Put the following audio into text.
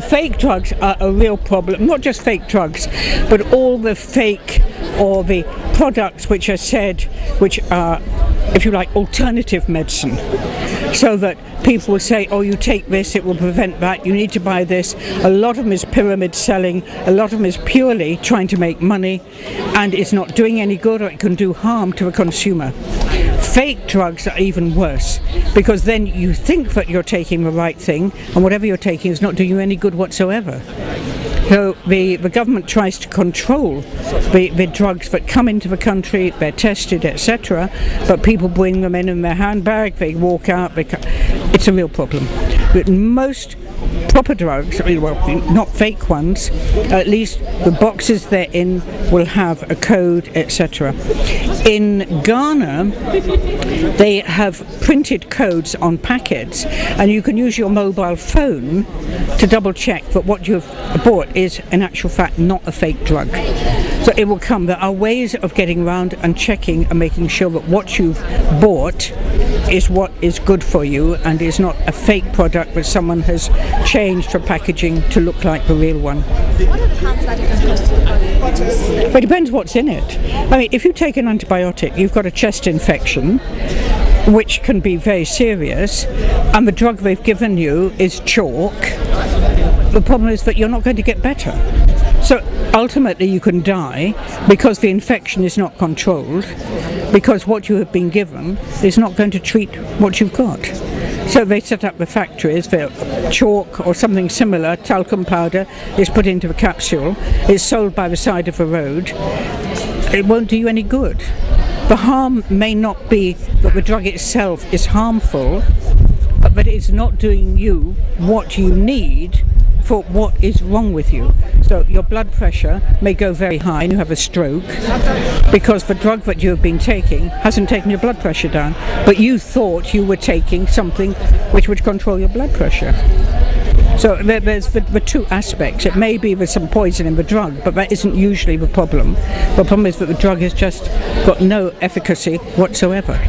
Fake drugs are a real problem, not just fake drugs, but all the fake or the products which are said, which are, if you like, alternative medicine. So that people will say, oh, you take this, it will prevent that, you need to buy this. A lot of them is pyramid selling, a lot of them is purely trying to make money, and it's not doing any good or it can do harm to a consumer. Fake drugs are even worse because then you think that you're taking the right thing, and whatever you're taking is not doing you any good whatsoever. So the, the government tries to control the, the drugs that come into the country, they're tested, etc. But people bring them in in their handbag, they walk out, they, it's a real problem. But most proper drugs, well, not fake ones, at least the boxes they're in will have a code, etc. In Ghana, they have printed codes on packets, and you can use your mobile phone to double check that what you've bought is, in actual fact, not a fake drug. So it will come. There are ways of getting around and checking and making sure that what you've bought is what is good for you and is not a fake product that someone has changed for packaging to look like the real one. What are the harms that it can cause to the body? But it depends what's in it. I mean, if you take an antibiotic, you've got a chest infection, which can be very serious, and the drug they've given you is chalk. The problem is that you're not going to get better. So ultimately, you can die because the infection is not controlled, because what you have been given is not going to treat what you've got. So they set up the factories, the chalk or something similar, talcum powder, is put into a capsule, it's sold by the side of the road. It won't do you any good. The harm may not be that the drug itself is harmful, but it's not doing you what you need for what is wrong with you. So your blood pressure may go very high and you have a stroke because the drug that you have been taking hasn't taken your blood pressure down, but you thought you were taking something which would control your blood pressure. So there, there's the, the, two aspects. It may be there's some poison in the drug, but that isn't usually the problem. The problem is that the drug has just got no efficacy whatsoever.